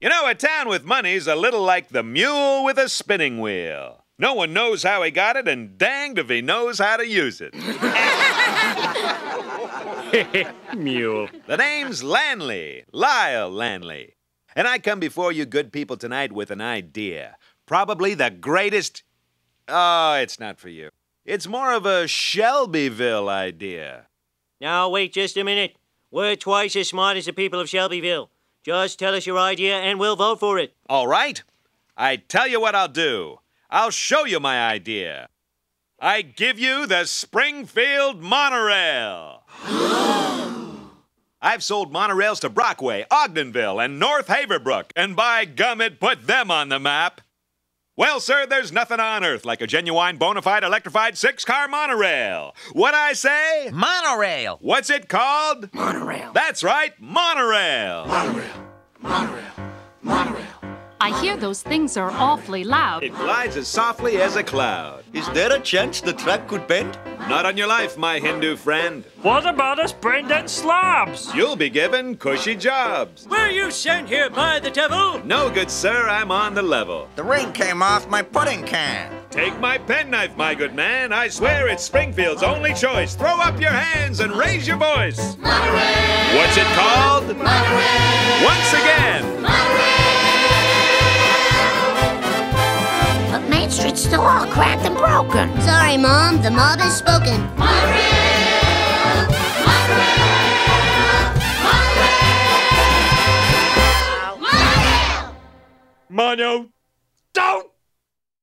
You know, a town with money's a little like the mule with a spinning wheel. No one knows how he got it, and danged if he knows how to use it. Mule. The name's Lanley, Lyle Lanley. And I come before you good people tonight with an idea. Probably the greatest. Oh, it's not for you. It's more of a Shelbyville idea. Now, wait just a minute. We're twice as smart as the people of Shelbyville. Just tell us your idea and we'll vote for it. All right? I tell you what I'll do. I'll show you my idea. I give you the Springfield Monorail. I've sold monorails to Brockway, Ogdenville, and North Haverbrook, and by gum, it put them on the map. Well, sir, there's nothing on earth like a genuine, bona fide, electrified six car monorail. What I say? Monorail. What's it called? Monorail. That's right, monorail. Monorail. Monorail. Monorail. I hear those things are awfully loud. It glides as softly as a cloud. Is there a chance the track could bend? Not on your life, my Hindu friend. What about us brain-dead slobs? You'll be given cushy jobs. Were you sent here by the devil? No, good sir, I'm on the level. The ring came off my pudding can. Take my penknife, my good man. I swear it's Springfield's only choice. Throw up your hands and raise your voice. Monorail. What's it called? Monorail. All cracked and broken. Sorry, Mom. The mob has spoken. Monorail. Monorail. Monorail. Mono, don't